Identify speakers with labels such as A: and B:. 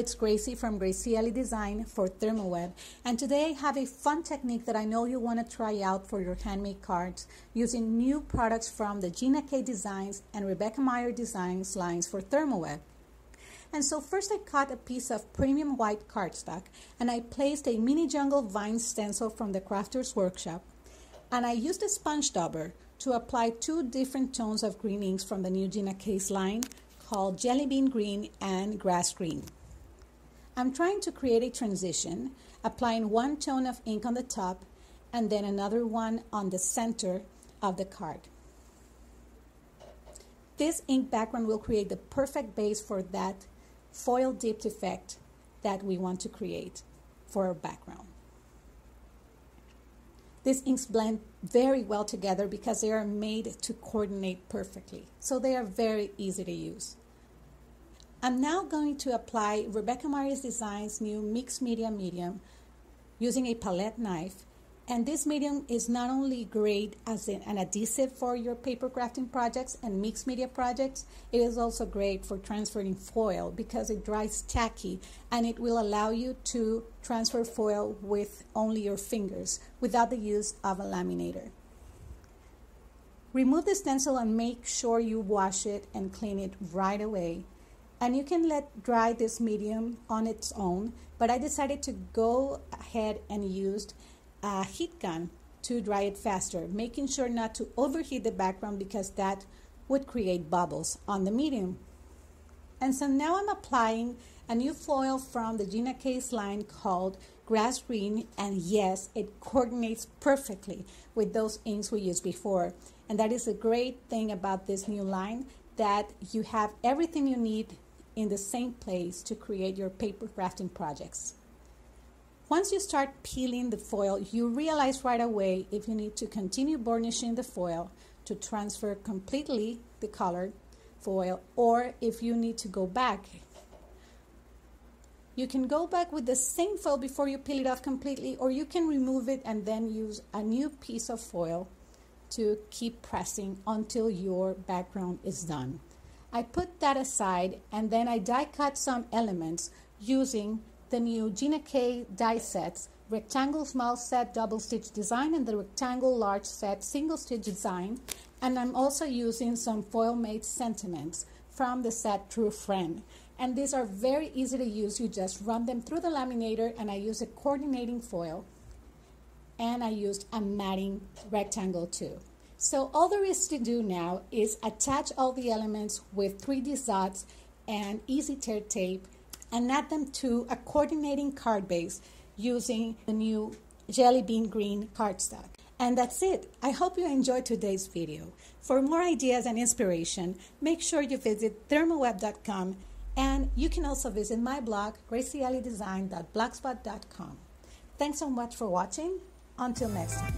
A: it's Gracie from Graciellie Design for ThermoWeb and today I have a fun technique that I know you want to try out for your handmade cards using new products from the Gina K Designs and Rebekah Meier Designs lines for ThermoWeb. And so first I cut a piece of premium white cardstock and I placed a mini jungle vine stencil from the Crafters Workshop and I used a sponge dauber to apply two different tones of green inks from the new Gina K's line called Jelly Bean Green and Grass Green. I'm trying to create a transition, applying one tone of ink on the top and then another one on the center of the card. This ink background will create the perfect base for that foil dipped effect that we want to create for our background. These inks blend very well together because they are made to coordinate perfectly. So they are very easy to use. I'm now going to apply Rebekah Meier's Design's new mixed media medium using a palette knife and this medium is not only great as an adhesive for your paper crafting projects and mixed media projects, it is also great for transferring foil because it dries tacky and it will allow you to transfer foil with only your fingers without the use of a laminator. Remove the stencil and make sure you wash it and clean it right away. And you can let dry this medium on its own, but I decided to go ahead and used a heat gun to dry it faster, making sure not to overheat the background because that would create bubbles on the medium. And so now I'm applying a new foil from the Gina K's line called Grass Green, and yes, it coordinates perfectly with those inks we used before. And that is a great thing about this new line that you have everything you need in the same place to create your paper crafting projects. Once you start peeling the foil, you realize right away if you need to continue burnishing the foil to transfer completely the colored foil or if you need to go back. You can go back with the same foil before you peel it off completely or you can remove it and then use a new piece of foil to keep pressing until your background is done. I put that aside and then I die cut some elements using the new Gina K die sets, rectangle small set double stitch design and the rectangle large set single stitch design. And I'm also using some Foil-Mates sentiments from the set True Friend. And these are very easy to use. You just run them through the laminator and I use a coordinating foil and I used a matting rectangle too. So all there is to do now is attach all the elements with 3D Zots and easy tear tape and add them to a coordinating card base using the new Jelly Bean Green cardstock. And that's it. I hope you enjoyed today's video. For more ideas and inspiration, make sure you visit thermoweb.com and you can also visit my blog, gracieelliedesign.blogspot.com. Thanks so much for watching. Until next time.